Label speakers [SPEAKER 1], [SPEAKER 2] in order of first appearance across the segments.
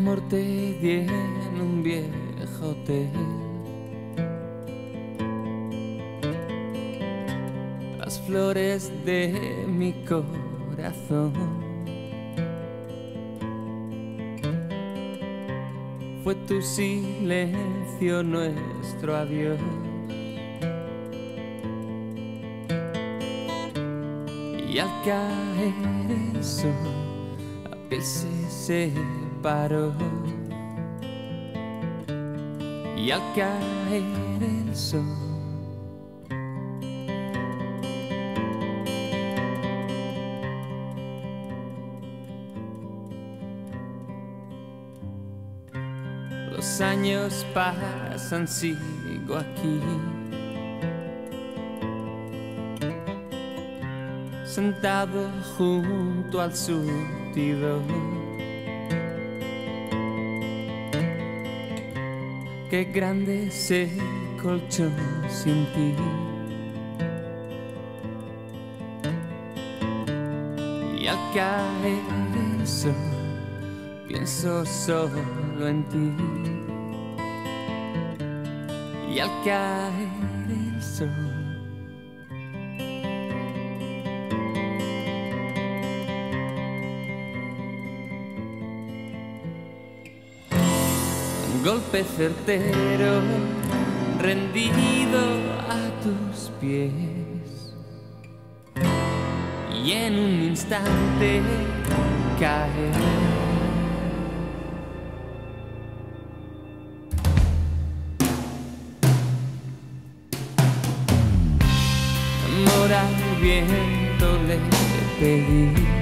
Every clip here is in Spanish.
[SPEAKER 1] amor te di en un viejo hotel. Las flores de mi corazón. Fue tu silencio nuestro adiós. Y al caer el sol, a veces se separó. Y al caer el sol, los años pasan, sigo aquí. Sentado junto al surtidor. Qué grande es el colchón sin ti. Y al caer el sol, pienso solo en ti. Y al caer el sol. Golpe certero, rendido a tus pies. Y en un instante caer. Viento le pedí.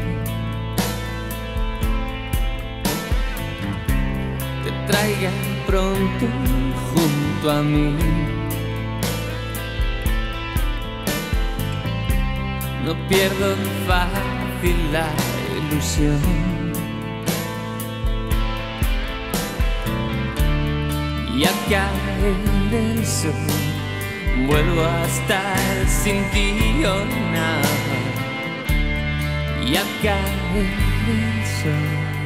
[SPEAKER 1] Traiga pronto junto a mí. No pierdo fácil la ilusión. Y al caer el sol, vuelvo a estar sin ti o nada. Y al caer el sol.